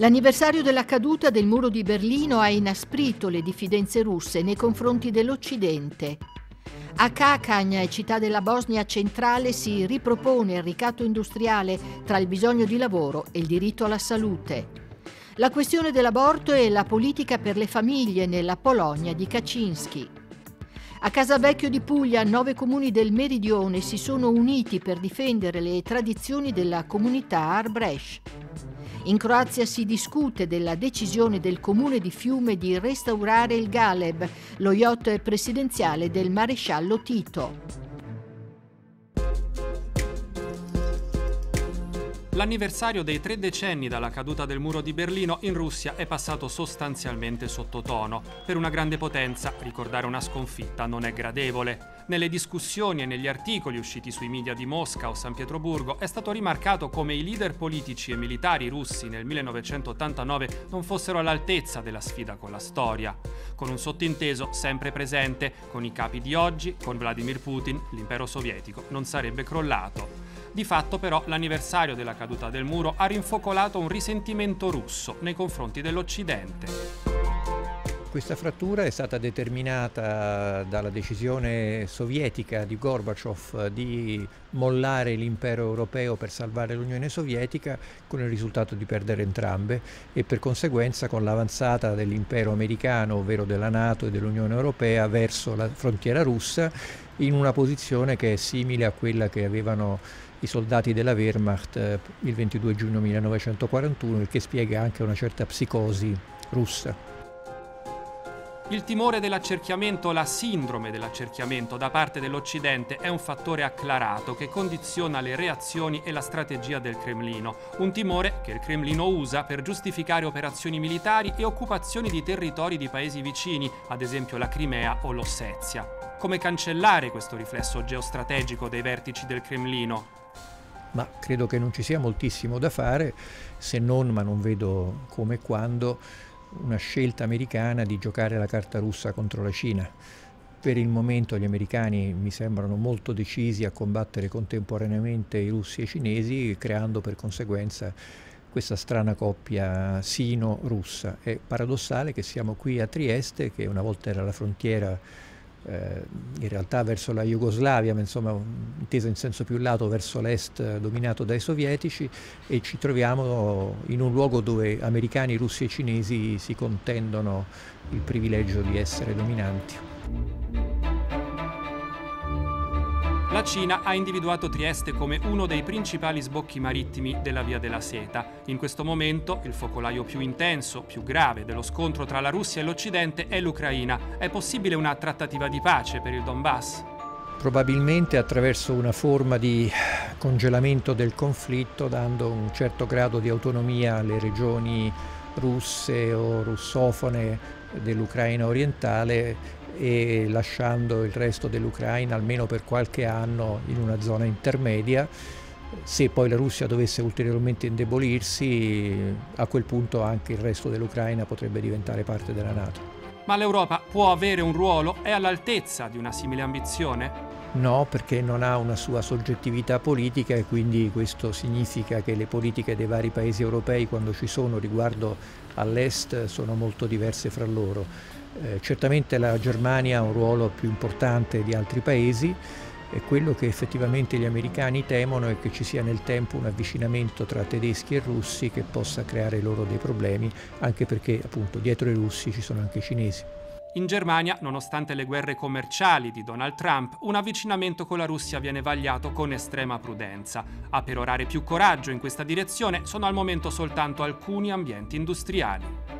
L'anniversario della caduta del muro di Berlino ha inasprito le diffidenze russe nei confronti dell'Occidente. A Kakagna, città della Bosnia centrale, si ripropone il ricatto industriale tra il bisogno di lavoro e il diritto alla salute. La questione dell'aborto e la politica per le famiglie nella Polonia di Kaczynski. A Casavecchio di Puglia, nove comuni del Meridione si sono uniti per difendere le tradizioni della comunità Arbresh. In Croazia si discute della decisione del comune di Fiume di restaurare il Galeb, lo yacht presidenziale del maresciallo Tito. L'anniversario dei tre decenni dalla caduta del muro di Berlino in Russia è passato sostanzialmente sottotono. Per una grande potenza ricordare una sconfitta non è gradevole. Nelle discussioni e negli articoli usciti sui media di Mosca o San Pietroburgo è stato rimarcato come i leader politici e militari russi nel 1989 non fossero all'altezza della sfida con la storia, con un sottinteso sempre presente, con i capi di oggi, con Vladimir Putin, l'impero sovietico non sarebbe crollato. Di fatto però l'anniversario della caduta del muro ha rinfocolato un risentimento russo nei confronti dell'Occidente. Questa frattura è stata determinata dalla decisione sovietica di Gorbaciov di mollare l'impero europeo per salvare l'Unione Sovietica con il risultato di perdere entrambe e per conseguenza con l'avanzata dell'impero americano, ovvero della Nato e dell'Unione Europea verso la frontiera russa in una posizione che è simile a quella che avevano i soldati della Wehrmacht eh, il 22 giugno 1941, il che spiega anche una certa psicosi russa. Il timore dell'accerchiamento, la sindrome dell'accerchiamento da parte dell'Occidente è un fattore acclarato che condiziona le reazioni e la strategia del Cremlino, un timore che il Cremlino usa per giustificare operazioni militari e occupazioni di territori di paesi vicini, ad esempio la Crimea o l'Ossetia. Come cancellare questo riflesso geostrategico dei vertici del Cremlino? Ma credo che non ci sia moltissimo da fare se non, ma non vedo come e quando, una scelta americana di giocare la carta russa contro la Cina. Per il momento gli americani mi sembrano molto decisi a combattere contemporaneamente i russi e i cinesi, creando per conseguenza questa strana coppia sino-russa. È paradossale che siamo qui a Trieste, che una volta era la frontiera eh, in realtà verso la Jugoslavia, ma insomma intesa in senso più lato verso l'est dominato dai sovietici e ci troviamo in un luogo dove americani, russi e cinesi si contendono il privilegio di essere dominanti. La Cina ha individuato Trieste come uno dei principali sbocchi marittimi della Via della Seta. In questo momento il focolaio più intenso, più grave dello scontro tra la Russia e l'Occidente è l'Ucraina. È possibile una trattativa di pace per il Donbass? Probabilmente attraverso una forma di congelamento del conflitto, dando un certo grado di autonomia alle regioni russe o russofone dell'Ucraina orientale e lasciando il resto dell'Ucraina almeno per qualche anno in una zona intermedia. Se poi la Russia dovesse ulteriormente indebolirsi, a quel punto anche il resto dell'Ucraina potrebbe diventare parte della Nato. Ma l'Europa può avere un ruolo? È all'altezza di una simile ambizione? No, perché non ha una sua soggettività politica e quindi questo significa che le politiche dei vari paesi europei quando ci sono riguardo all'est sono molto diverse fra loro. Eh, certamente la Germania ha un ruolo più importante di altri paesi e quello che effettivamente gli americani temono è che ci sia nel tempo un avvicinamento tra tedeschi e russi che possa creare loro dei problemi, anche perché appunto dietro i russi ci sono anche i cinesi. In Germania, nonostante le guerre commerciali di Donald Trump, un avvicinamento con la Russia viene vagliato con estrema prudenza. A perorare più coraggio in questa direzione sono al momento soltanto alcuni ambienti industriali.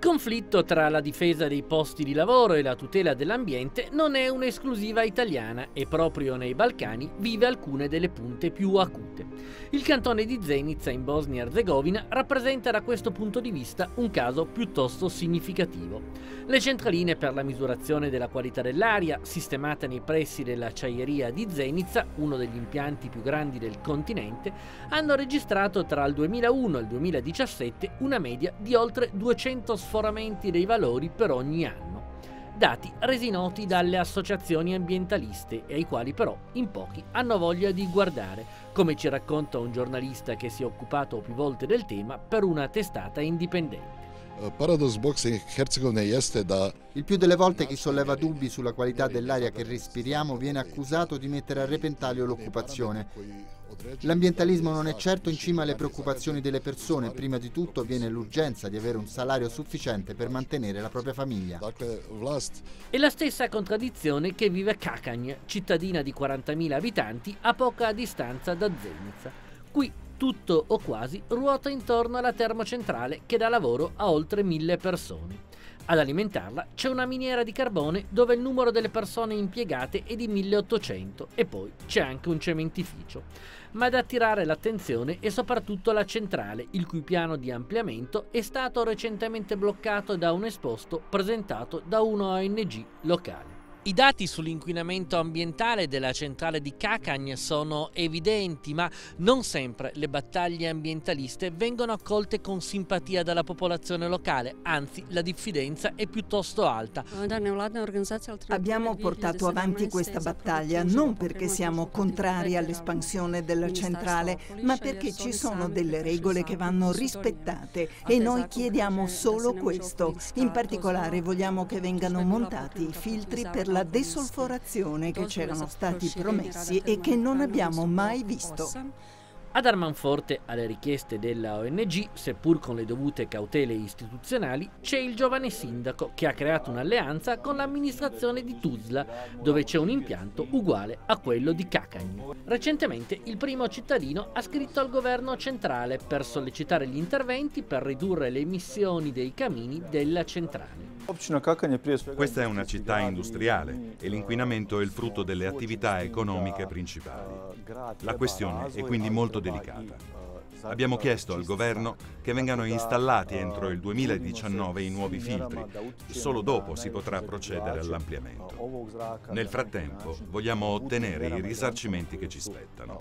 conflitto tra la difesa dei posti di lavoro e la tutela dell'ambiente non è un'esclusiva italiana e proprio nei Balcani vive alcune delle punte più acute. Il cantone di Zenica in Bosnia-Herzegovina rappresenta da questo punto di vista un caso piuttosto significativo. Le centraline per la misurazione della qualità dell'aria, sistemate nei pressi dell'acciaieria di Zenica, uno degli impianti più grandi del continente, hanno registrato tra il 2001 e il 2017 una media di oltre 200 sforamenti dei valori per ogni anno. dati resi noti dalle associazioni ambientaliste e ai quali però in pochi hanno voglia di guardare, come ci racconta un giornalista che si è occupato più volte del tema per una testata indipendente. E Herzegovina da il più delle volte chi solleva dubbi sulla qualità dell'aria che respiriamo viene accusato di mettere a repentaglio l'occupazione. L'ambientalismo non è certo in cima alle preoccupazioni delle persone, prima di tutto viene l'urgenza di avere un salario sufficiente per mantenere la propria famiglia. È la stessa contraddizione che vive Kakany, cittadina di 40.000 abitanti a poca distanza da Zenica. Qui tutto o quasi ruota intorno alla termocentrale che dà lavoro a oltre mille persone. Ad alimentarla c'è una miniera di carbone dove il numero delle persone impiegate è di 1800 e poi c'è anche un cementificio. Ma ad attirare l'attenzione è soprattutto la centrale, il cui piano di ampliamento è stato recentemente bloccato da un esposto presentato da una ONG locale. I dati sull'inquinamento ambientale della centrale di Cacagn sono evidenti, ma non sempre le battaglie ambientaliste vengono accolte con simpatia dalla popolazione locale, anzi la diffidenza è piuttosto alta. Abbiamo portato avanti questa battaglia non perché siamo contrari all'espansione della centrale, ma perché ci sono delle regole che vanno rispettate e noi chiediamo solo questo. In particolare vogliamo che vengano montati i filtri per la desolforazione che c'erano stati promessi e che non abbiamo mai visto. Ad Armanforte, alle richieste della ONG, seppur con le dovute cautele istituzionali, c'è il giovane sindaco che ha creato un'alleanza con l'amministrazione di Tuzla, dove c'è un impianto uguale a quello di Cacagni. Recentemente il primo cittadino ha scritto al governo centrale per sollecitare gli interventi per ridurre le emissioni dei camini della centrale. Questa è una città industriale e l'inquinamento è il frutto delle attività economiche principali. La questione è quindi molto delicata. Abbiamo chiesto al governo che vengano installati entro il 2019 i nuovi filtri. Solo dopo si potrà procedere all'ampliamento. Nel frattempo vogliamo ottenere i risarcimenti che ci spettano.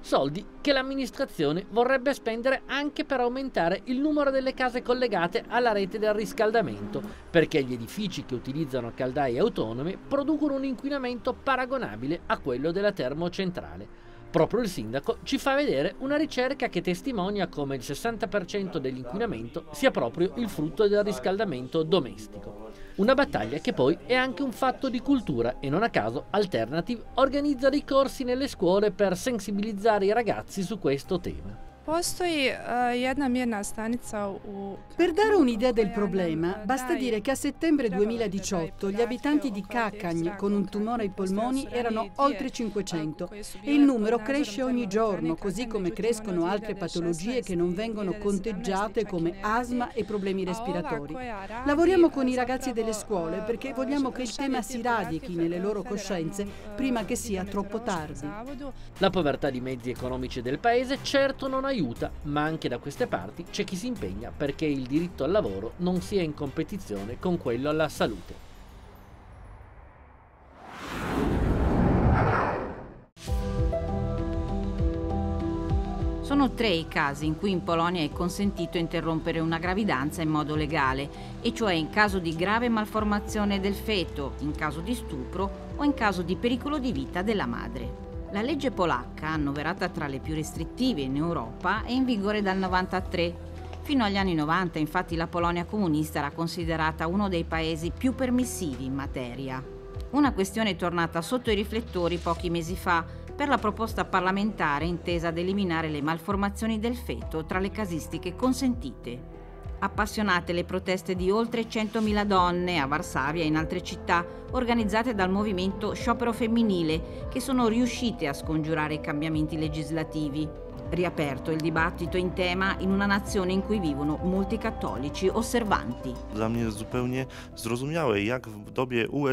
Soldi che l'amministrazione vorrebbe spendere anche per aumentare il numero delle case collegate alla rete del riscaldamento, perché gli edifici che utilizzano caldaie autonome producono un inquinamento paragonabile a quello della termocentrale. Proprio il sindaco ci fa vedere una ricerca che testimonia come il 60% dell'inquinamento sia proprio il frutto del riscaldamento domestico. Una battaglia che poi è anche un fatto di cultura e non a caso Alternative organizza dei corsi nelle scuole per sensibilizzare i ragazzi su questo tema. Postoji jedna mjerna stanica u... Per dare un'idea del problema, basta dire che a settembre 2018 gli abitanti di Cacagn con un tumore ai polmoni erano oltre 500 e il numero cresce ogni giorno, così come crescono altre patologie che non vengono conteggiate come asma e problemi respiratori. Lavoriamo con i ragazzi delle scuole perché vogliamo che il tema si radichi nelle loro coscienze prima che sia troppo tardi. La povertà di mezzi economici del paese certo non aiuta aiuta, ma anche da queste parti c'è chi si impegna perché il diritto al lavoro non sia in competizione con quello alla salute. Sono tre i casi in cui in Polonia è consentito interrompere una gravidanza in modo legale, e cioè in caso di grave malformazione del feto, in caso di stupro o in caso di pericolo di vita della madre. La legge polacca, annoverata tra le più restrittive in Europa, è in vigore dal 1993. Fino agli anni 90, infatti, la Polonia comunista era considerata uno dei paesi più permissivi in materia. Una questione è tornata sotto i riflettori pochi mesi fa per la proposta parlamentare intesa ad eliminare le malformazioni del feto tra le casistiche consentite appassionate le proteste di oltre 100.000 donne a Varsavia e in altre città, organizzate dal movimento Sciopero Femminile, che sono riuscite a scongiurare i cambiamenti legislativi. Riaperto il dibattito in tema in una nazione in cui vivono molti cattolici osservanti.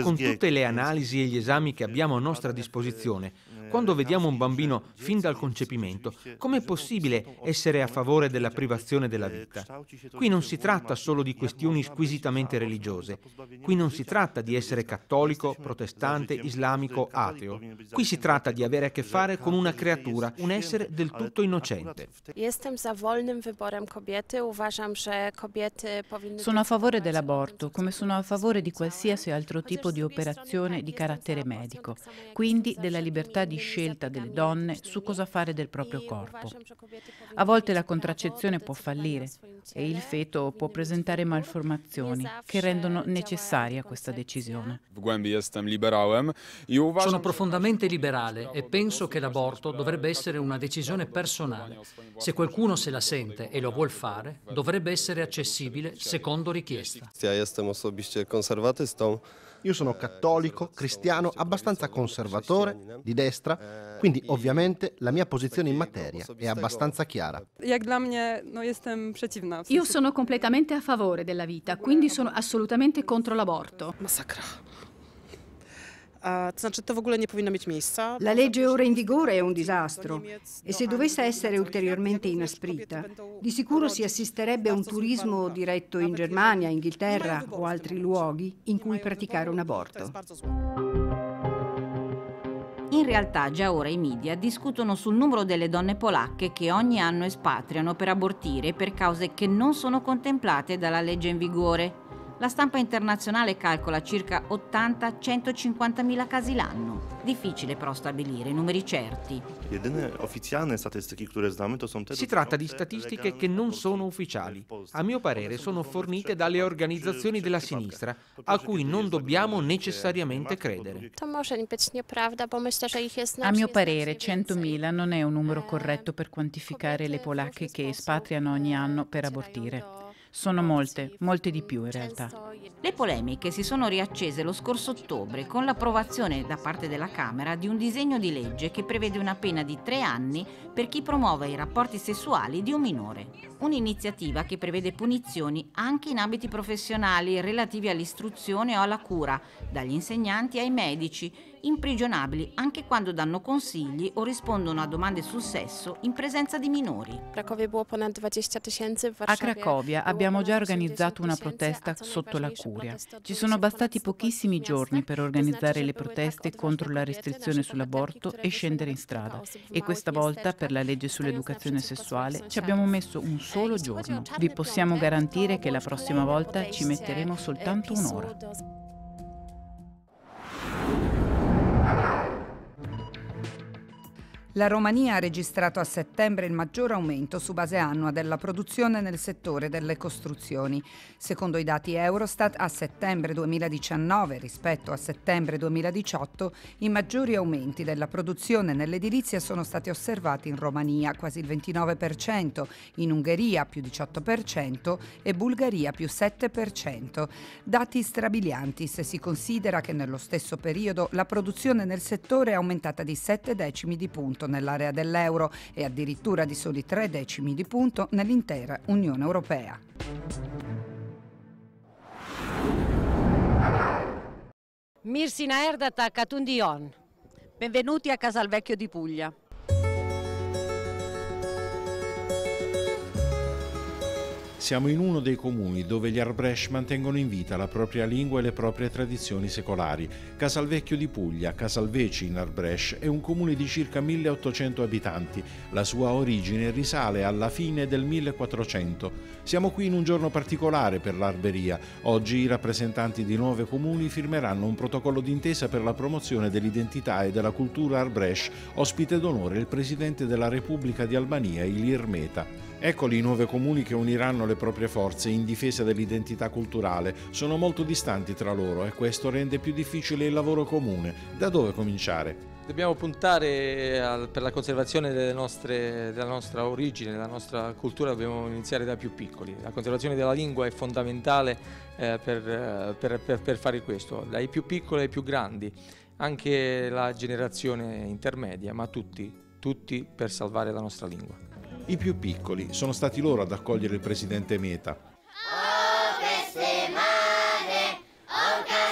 Con tutte le analisi e gli esami che abbiamo a nostra disposizione, Quando vediamo un bambino fin dal concepimento, com'è possibile essere a favore della privazione della vita? Qui non si tratta solo di questioni squisitamente religiose. Qui non si tratta di essere cattolico, protestante, islamico, ateo. Qui si tratta di avere a che fare con una creatura, un essere del tutto innocente. Sono a favore dell'aborto, come sono a favore di qualsiasi altro tipo di operazione di carattere medico, quindi della libertà di scelta delle donne su cosa fare del proprio corpo. A volte la contraccezione può fallire e il feto può presentare malformazioni che rendono necessaria questa decisione. Sono profondamente liberale e penso che l'aborto dovrebbe essere una decisione personale. Se qualcuno se la sente e lo vuol fare, dovrebbe essere accessibile secondo richiesta. Io sono cattolico, cristiano, abbastanza conservatore, di destra, quindi ovviamente la mia posizione in materia è abbastanza chiara. Io sono completamente a favore della vita, quindi sono assolutamente contro l'aborto. La legge ora in vigore è un disastro e se dovesse essere ulteriormente inasprita, di sicuro si assisterebbe a un turismo diretto in Germania, Inghilterra o altri luoghi in cui praticare un aborto. In realtà già ora i media discutono sul numero delle donne polacche che ogni anno espatriano per abortire per cause che non sono contemplate dalla legge in vigore. La stampa internazionale calcola circa 80-150 mila casi l'anno. Difficile però stabilire numeri certi. Si tratta di statistiche che non sono ufficiali. A mio parere sono fornite dalle organizzazioni della sinistra, a cui non dobbiamo necessariamente credere. A mio parere 100.000 non è un numero corretto per quantificare le polacche che espatriano ogni anno per abortire. Sono molte, molte di più in realtà. Le polemiche si sono riaccese lo scorso ottobre con l'approvazione da parte della Camera di un disegno di legge che prevede una pena di tre anni per chi promuove i rapporti sessuali di un minore. Un'iniziativa che prevede punizioni anche in ambiti professionali relativi all'istruzione o alla cura, dagli insegnanti ai medici, imprigionabili anche quando danno consigli o rispondono a domande sul sesso in presenza di minori. A Cracovia abbiamo già organizzato una protesta sotto la curia. Ci sono bastati pochissimi giorni per organizzare le proteste contro la restrizione sull'aborto e scendere in strada. E questa volta, per la legge sull'educazione sessuale, ci abbiamo messo un solo giorno. Vi possiamo garantire che la prossima volta ci metteremo soltanto un'ora. La Romania ha registrato a settembre il maggior aumento su base annua della produzione nel settore delle costruzioni. Secondo i dati Eurostat, a settembre 2019 rispetto a settembre 2018, i maggiori aumenti della produzione nell'edilizia sono stati osservati in Romania, quasi il 29%, in Ungheria più 18% e Bulgaria più 7%. Dati strabilianti se si considera che nello stesso periodo la produzione nel settore è aumentata di 7 decimi di punto nell'area dell'euro e addirittura di soli tre decimi di punto nell'intera Unione Europea. Mirsina Erdata Catundion. Benvenuti a Casalvecchio di Puglia. Siamo in uno dei comuni dove gli Arbresh mantengono in vita la propria lingua e le proprie tradizioni secolari. Casalvecchio di Puglia, Casalveci in Arbresh, è un comune di circa 1800 abitanti. La sua origine risale alla fine del 1400. Siamo qui in un giorno particolare per l'Arberia. Oggi i rappresentanti di nove comuni firmeranno un protocollo d'intesa per la promozione dell'identità e della cultura Arbresh, ospite d'onore il presidente della Repubblica di Albania, Ilir Meta. Eccoli i nuovi comuni che uniranno le proprie forze in difesa dell'identità culturale. Sono molto distanti tra loro e questo rende più difficile il lavoro comune. Da dove cominciare? Dobbiamo puntare al, per la conservazione nostre, della nostra origine, della nostra cultura, dobbiamo iniziare da più piccoli. La conservazione della lingua è fondamentale eh, per, per, per, per fare questo, dai più piccoli ai più grandi, anche la generazione intermedia, ma tutti, tutti per salvare la nostra lingua. I più piccoli sono stati loro ad accogliere il presidente Meta. Oh, feste male, oh, che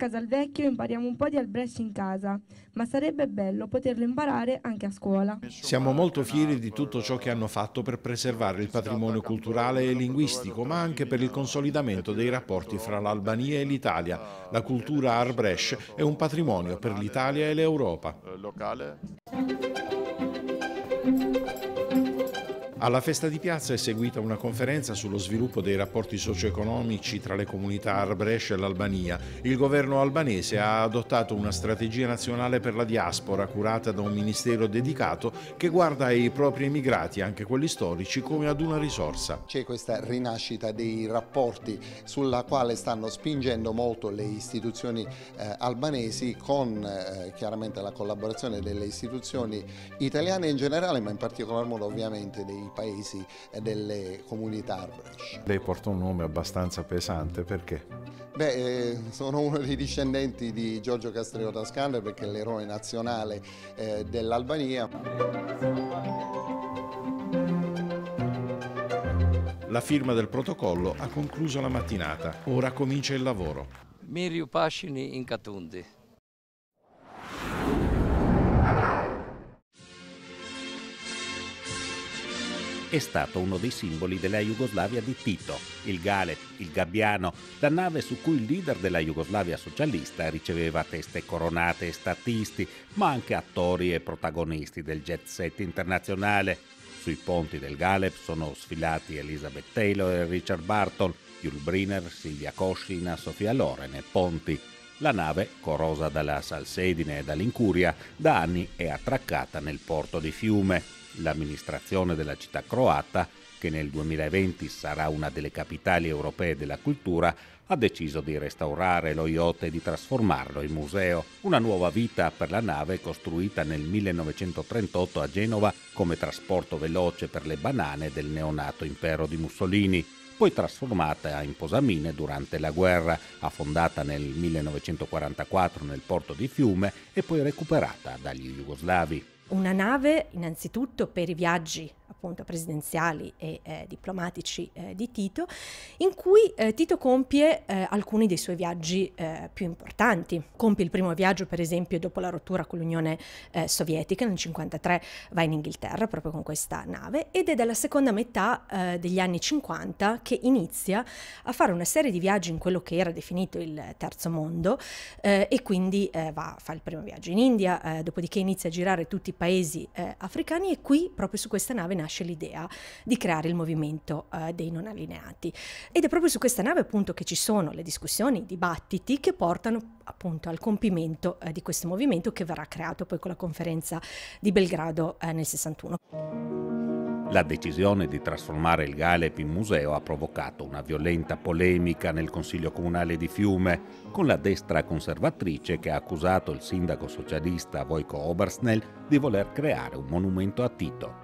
Casalvecchio impariamo un po' di Albrecht in casa, ma sarebbe bello poterlo imparare anche a scuola. Siamo molto fieri di tutto ciò che hanno fatto per preservare il patrimonio culturale e linguistico, ma anche per il consolidamento dei rapporti fra l'Albania e l'Italia. La cultura Arbresh è un patrimonio per l'Italia e l'Europa. Alla festa di piazza è seguita una conferenza sullo sviluppo dei rapporti socio-economici tra le comunità Arbresh e l'Albania. Il governo albanese ha adottato una strategia nazionale per la diaspora curata da un ministero dedicato che guarda ai propri emigrati, anche quelli storici, come ad una risorsa. C'è questa rinascita dei rapporti sulla quale stanno spingendo molto le istituzioni eh, albanesi con eh, chiaramente la collaborazione delle istituzioni italiane in generale, ma in particolar modo ovviamente dei paesi e delle comunità Arbresh. Lei porta un nome abbastanza pesante, perché? Beh, eh, sono uno dei discendenti di Giorgio Castriota Scander perché è l'eroe nazionale eh, dell'Albania. La firma del protocollo ha concluso la mattinata, ora comincia il lavoro. Miriu Pascini in Catundi. È stato uno dei simboli della Jugoslavia di Tito, il Galep, il Gabbiano, la nave su cui il leader della Jugoslavia socialista riceveva teste coronate e statisti, ma anche attori e protagonisti del jet set internazionale. Sui ponti del Galep sono sfilati Elizabeth Taylor e Richard Barton, Yul Brynner, Silvia Koshin, Sofia Loren e Ponti. La nave, corrosa dalla salsedine e dall'incuria, da anni è attraccata nel porto di Fiume l'amministrazione della città croata, che nel 2020 sarà una delle capitali europee della cultura, ha deciso di restaurare lo yacht e di trasformarlo in museo. Una nuova vita per la nave costruita nel 1938 a Genova come trasporto veloce per le banane del neonato impero di Mussolini, poi trasformata in posamine durante la guerra, affondata nel 1944 nel porto di Fiume e poi recuperata dagli jugoslavi. Una nave innanzitutto per i viaggi appunto presidenziali e eh, diplomatici eh, di Tito, in cui eh, Tito compie eh, alcuni dei suoi viaggi eh, più importanti. Compie il primo viaggio, per esempio, dopo la rottura con l'Unione eh, Sovietica, nel 1953 va in Inghilterra proprio con questa nave ed è dalla seconda metà degli anni 50 che inizia a fare una serie di viaggi in quello che era definito il terzo mondo e quindi va, fa il primo viaggio in India, dopodiché inizia a girare tutti i paesi africani e qui proprio su questa nave nasce l'idea di creare il movimento eh, dei non allineati. Ed è proprio su questa nave appunto che ci sono le discussioni, i dibattiti che portano appunto al compimento eh, di questo movimento che verrà creato poi con la conferenza di Belgrado eh, nel 61. La decisione di trasformare il Galep in museo ha provocato una violenta polemica nel Consiglio Comunale di Fiume, con la destra conservatrice che ha accusato il sindaco socialista Vojko Obersnel di voler creare un monumento a Tito.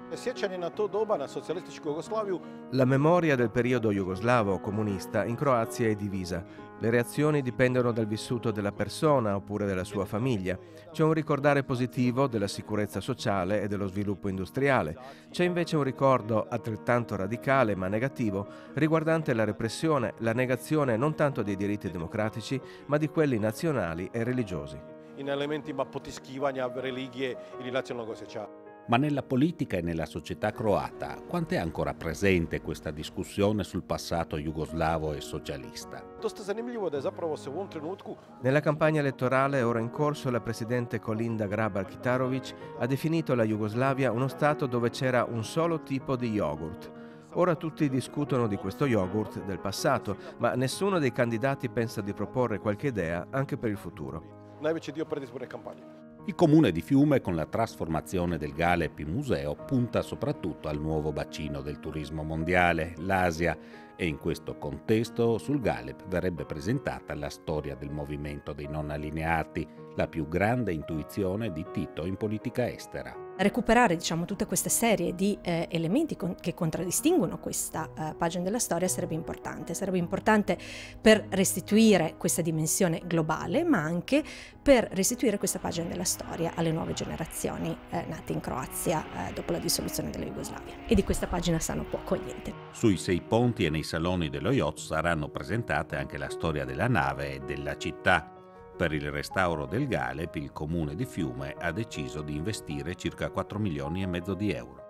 La memoria del periodo jugoslavo comunista in Croazia è divisa. Le reazioni dipendono dal vissuto della persona oppure della sua famiglia. C'è un ricordare positivo della sicurezza sociale e dello sviluppo industriale. C'è invece un ricordo altrettanto radicale ma negativo riguardante la repressione, la negazione non tanto dei diritti democratici ma di quelli nazionali e religiosi. In elementi potiskivanja religije ili nacionalnog osjećaja. Ma nella politica e nella società croata, quanto è ancora presente questa discussione sul passato jugoslavo e socialista? Nella campagna elettorale ora in corso la presidente Kolinda Grabar-Kitarovic ha definito la Jugoslavia uno stato dove c'era un solo tipo di yogurt. Ora tutti discutono di questo yogurt del passato, ma nessuno dei candidati pensa di proporre qualche idea anche per il futuro. Il comune di Fiume, con la trasformazione del Galep in museo, punta soprattutto al nuovo bacino del turismo mondiale, l'Asia, e in questo contesto sul Galep verrebbe presentata la storia del movimento dei non allineati, la più grande intuizione di Tito in politica estera recuperare diciamo, tutta questa serie di eh, elementi con- che contraddistinguono questa eh, pagina della storia sarebbe importante. Sarebbe importante per restituire questa dimensione globale, ma anche per restituire questa pagina della storia alle nuove generazioni eh, nate in Croazia eh, dopo la dissoluzione della Jugoslavia. E di questa pagina sanno poco o niente. Sui sei ponti e nei saloni dello yacht saranno presentate anche la storia della nave e della città Per il restauro del Galep il comune di Fiume ha deciso di investire circa 4 milioni e mezzo di euro.